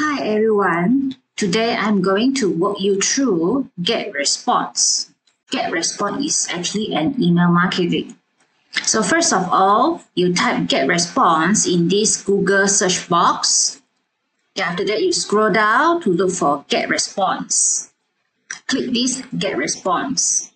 Hi everyone. Today I'm going to walk you through GetResponse. GetResponse is actually an email marketing. So first of all, you type GetResponse in this Google search box. After that, you scroll down to look for GetResponse. Click this GetResponse.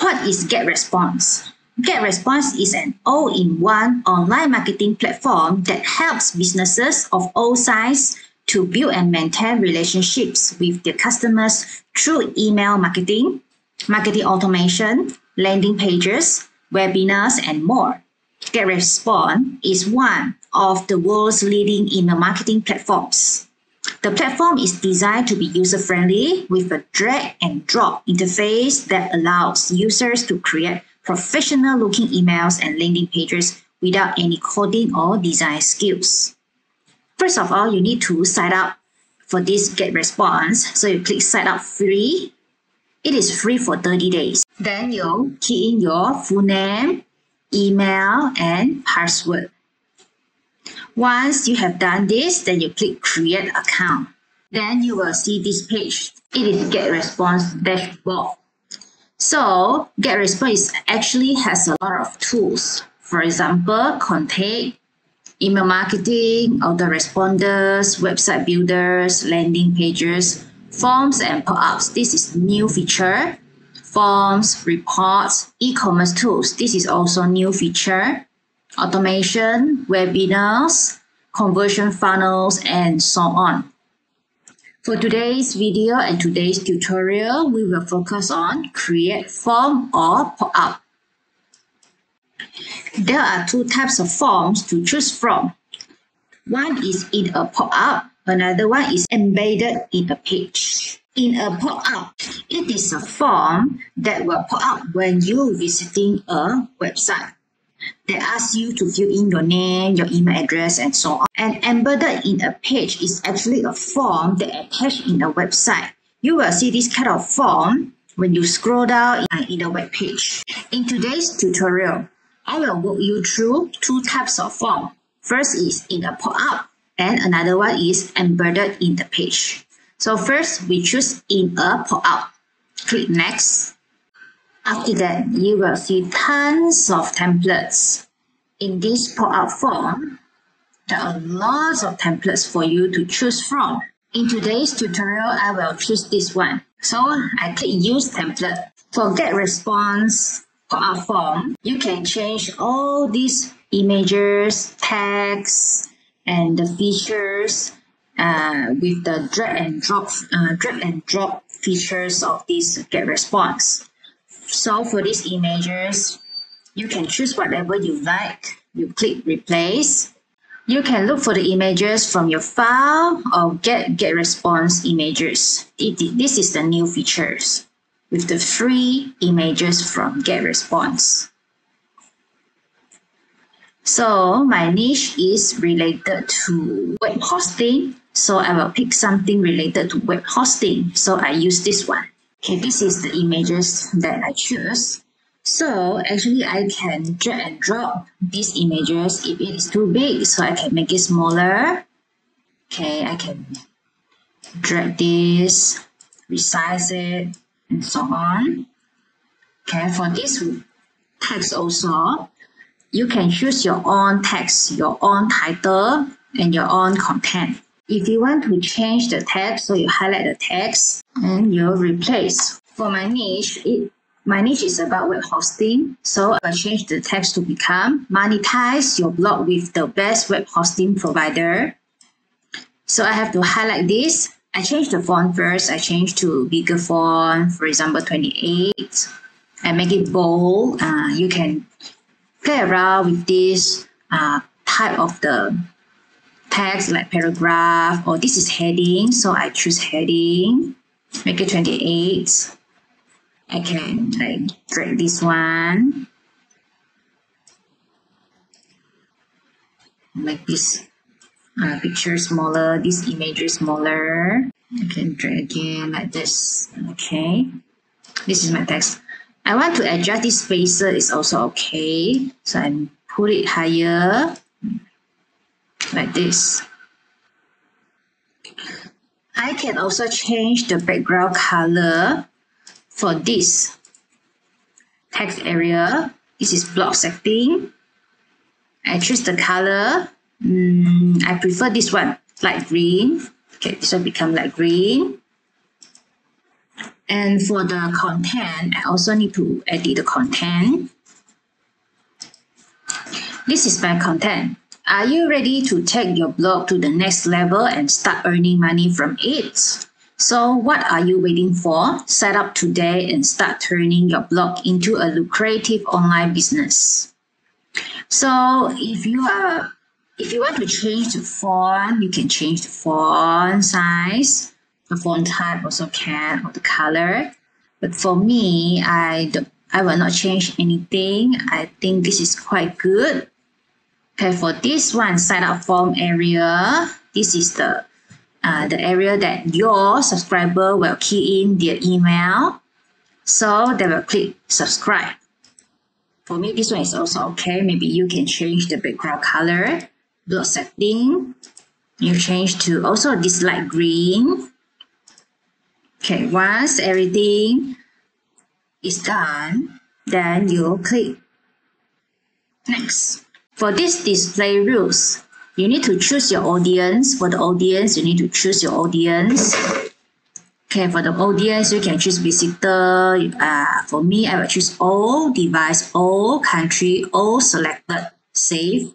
What is GetResponse? GetResponse is an all-in-one online marketing platform that helps businesses of all sizes to build and maintain relationships with their customers through email marketing, marketing automation, landing pages, webinars, and more. GetResponse is one of the world's leading email marketing platforms. The platform is designed to be user-friendly with a drag and drop interface that allows users to create professional-looking emails and landing pages without any coding or design skills. First of all, you need to sign up for this GetResponse. So you click sign up free. It is free for 30 days. Then you key in your full name, email, and password. Once you have done this, then you click create account. Then you will see this page. It is GetResponse dashboard. So GetResponse actually has a lot of tools. For example, contact, email marketing, autoresponders, website builders, landing pages, forms and pop-ups. This is new feature. Forms, reports, e-commerce tools. This is also new feature. Automation, webinars, conversion funnels, and so on. For today's video and today's tutorial, we will focus on create form or pop-up. There are two types of forms to choose from. One is in a pop-up, another one is embedded in a page. In a pop-up, it is a form that will pop up when you visiting a website. They ask you to fill in your name, your email address, and so on. And embedded in a page is actually a form that attached in a website. You will see this kind of form when you scroll down in a web page. In today's tutorial, I will walk you through two types of form. First is in a pop-up and another one is embedded in the page. So first we choose in a pop-up. Click next. After that, you will see tons of templates. In this pop-up form, there are lots of templates for you to choose from. In today's tutorial, I will choose this one. So I click use template. For GetResponse, for our form, you can change all these images, text, and the features uh, with the drag and drop, uh, drag and drop features of this GetResponse. So for these images, you can choose whatever you like. You click replace. You can look for the images from your file or get GetResponse images. It, this is the new features with the free images from GetResponse. So my niche is related to web hosting. So I will pick something related to web hosting. So I use this one. Okay, this is the images that I choose. So actually I can drag and drop these images if it is too big. So I can make it smaller. Okay, I can drag this, resize it, and so on. Okay, for this text also, you can choose your own text, your own title, and your own content. If you want to change the text, so you highlight the text and you replace. For my niche, it my niche is about web hosting, so I change the text to become monetize your blog with the best web hosting provider. So I have to highlight this I change the font first. I change to bigger font, for example, 28. I make it bold. Uh, you can play around with this uh, type of the text like paragraph or this is heading. So I choose heading, make it 28. I can like drag this one. Like this uh, picture smaller, this image is smaller. I can drag again like this. Okay. This is my text. I want to adjust this spacer is also okay. So I put it higher like this. I can also change the background color for this text area. This is block setting. I choose the color. Mm, I prefer this one, light green. Okay, this will become light green. And for the content, I also need to edit the content. This is my content. Are you ready to take your blog to the next level and start earning money from it? So what are you waiting for? Set up today and start turning your blog into a lucrative online business. So if you are if you want to change the font, you can change the font size, the font type also can, or the color. But for me, I, don't, I will not change anything. I think this is quite good. Okay, for this one, sign up form area, this is the uh, the area that your subscriber will key in their email. So they will click subscribe. For me, this one is also okay. Maybe you can change the background color block setting. You change to also this light green. Okay, once everything is done, then you click next. For this display rules, you need to choose your audience. For the audience, you need to choose your audience. Okay, for the audience, you can choose visitor. Uh, for me, I will choose all device, all country, all selected, save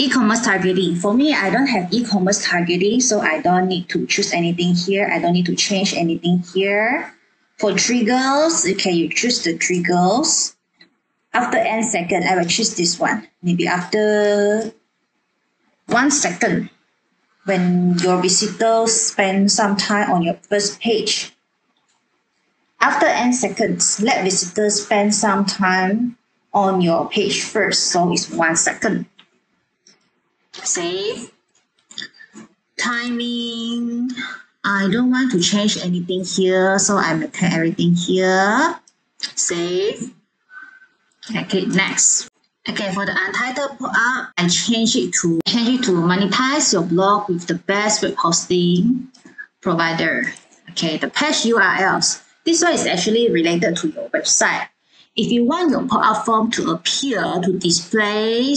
e-commerce targeting. For me, I don't have e-commerce targeting, so I don't need to choose anything here. I don't need to change anything here. For triggers, okay, you choose the triggers. After n second, I will choose this one. Maybe after one second, when your visitors spend some time on your first page. After n seconds, let visitors spend some time on your page first, so it's one second save timing. I don't want to change anything here so I maintain everything here. Save I click next. Okay for the untitled pop-up I change it to change it to monetize your blog with the best web hosting provider. Okay the page URLs this one is actually related to your website. If you want your pop-up form to appear to display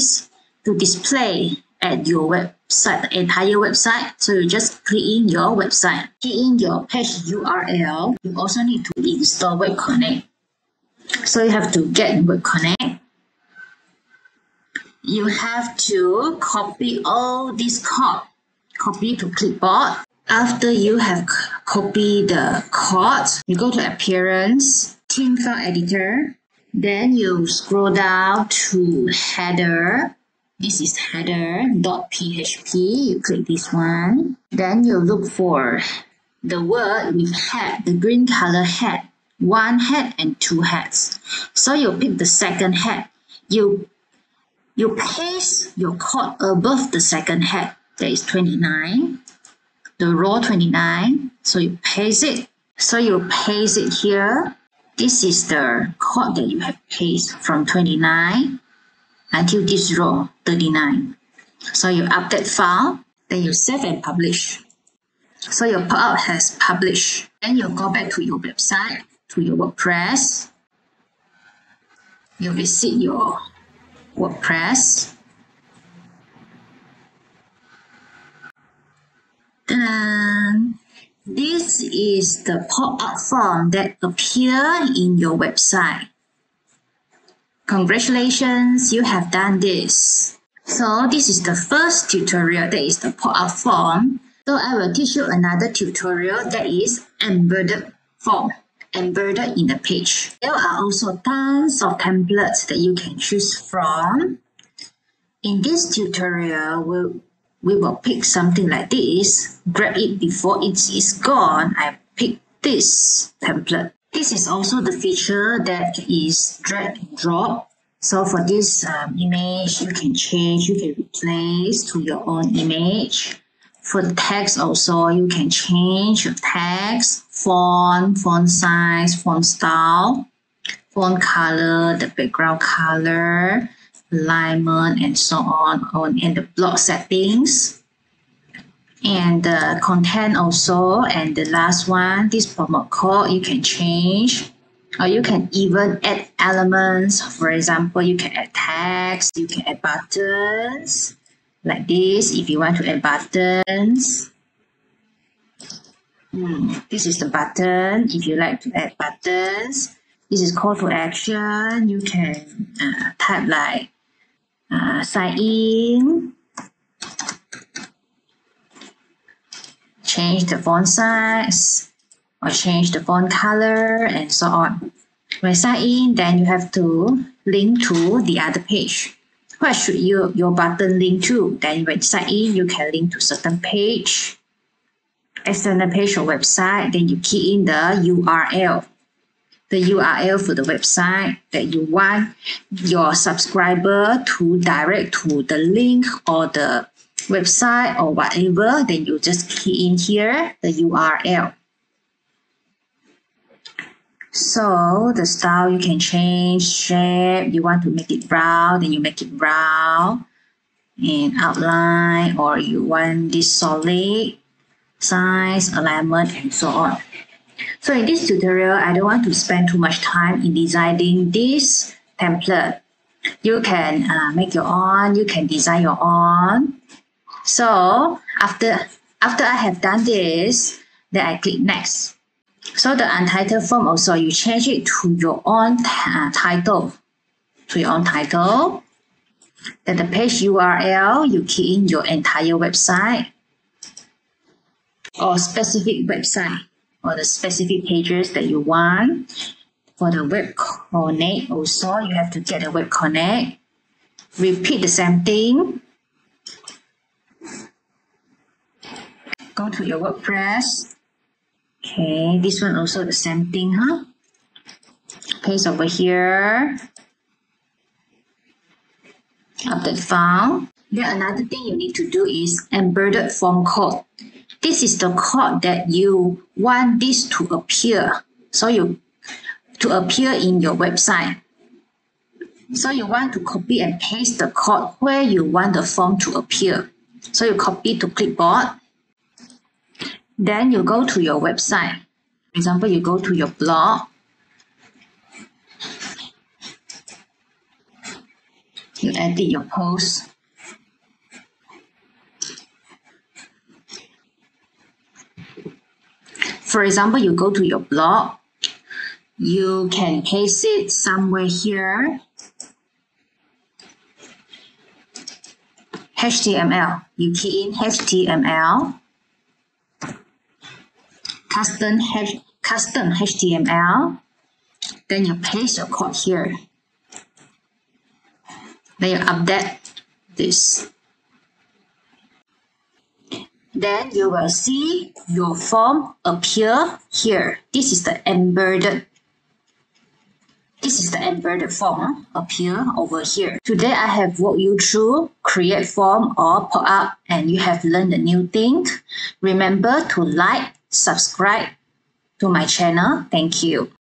to display at your website, the entire website. So you just click in your website, key in your page URL. You also need to install Web Connect. So you have to get Web Connect. You have to copy all this code, copy to clipboard. After you have copied the code, you go to Appearance, Theme File Editor. Then you scroll down to Header this is header.php. You click this one. Then you look for the word with head, the green color head. One head and two heads. So you pick the second head. You you paste your code above the second head. That is 29. The row 29. So you paste it. So you paste it here. This is the code that you have pasted from 29 until this row 39. So you update file, then you save and publish. So your pop-up has published. Then you go back to your website, to your WordPress. You visit your WordPress. Then this is the pop-up form that appear in your website. Congratulations, you have done this. So this is the first tutorial that is the pop-up form. So I will teach you another tutorial that is embedded form, embedded in the page. There are also tons of templates that you can choose from. In this tutorial, we'll, we will pick something like this, grab it before it is gone. I pick this template. This is also the feature that is drag and drop. So for this um, image, you can change, you can replace to your own image. For text also, you can change your text, font, font size, font style, font color, the background color, alignment, and so on, on and the block settings. And the content also. And the last one this promo code you can change. Or you can even add elements. For example you can add text you can add buttons. Like this if you want to add buttons. Hmm, this is the button. If you like to add buttons this is call to action. You can uh, type like uh, sign in change the font size or change the font color and so on. When sign in, then you have to link to the other page. What should you, your button link to? Then when sign in, you can link to certain page, external page or website. Then you key in the URL, the URL for the website that you want your subscriber to direct to the link or the website or whatever, then you just key in here the URL. So the style you can change shape. You want to make it brown, then you make it brown and outline, or you want this solid size, alignment, and so on. So in this tutorial, I don't want to spend too much time in designing this template. You can uh, make your own, you can design your own. So after, after I have done this, then I click next. So the untitled form also, you change it to your own uh, title, to your own title. Then the page URL, you key in your entire website or specific website or the specific pages that you want. For the web connect also, you have to get a web connect. Repeat the same thing go to your WordPress. Okay, this one also the same thing, huh? Paste over here. Update file. Then another thing you need to do is embedded form code. This is the code that you want this to appear. So you to appear in your website. So you want to copy and paste the code where you want the form to appear. So you copy to clipboard then you go to your website. For example, you go to your blog. You edit your post. For example, you go to your blog. You can paste it somewhere here. HTML. You key in HTML custom, custom HTML. Then you paste your code here. Then you update this. Then you will see your form appear here. This is the embedded this is the embedded form appear over here. Today I have walked you through create form or pop-up and you have learned a new thing. Remember to like, subscribe to my channel. Thank you.